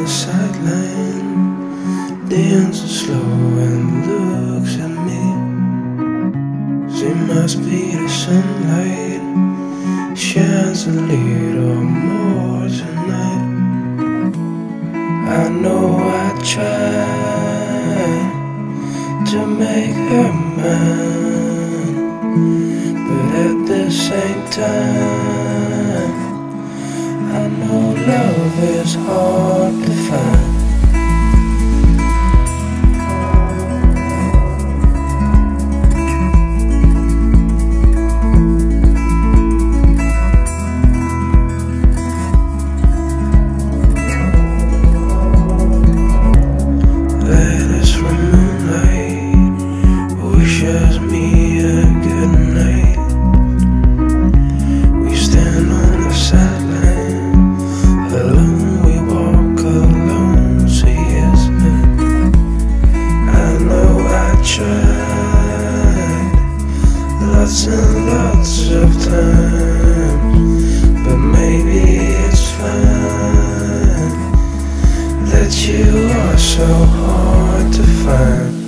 the sideline. Dances slow and looks at me. She must be the sunlight. Shines a little more tonight. I know I try To make her mine But at the same time I know love is hard so hard to find.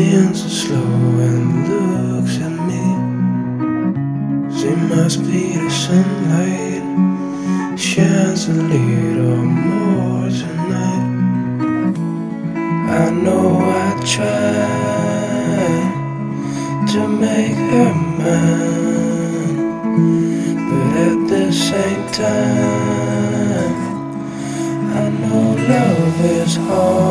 being so slow and looks at me. She must be the sunlight, shines a little more tonight. I know I try to make her mine, but at the same time, I know love is hard.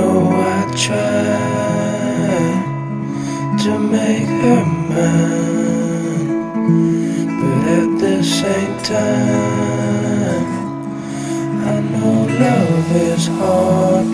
Know I try to make her mine, but at the same time. I know love is hard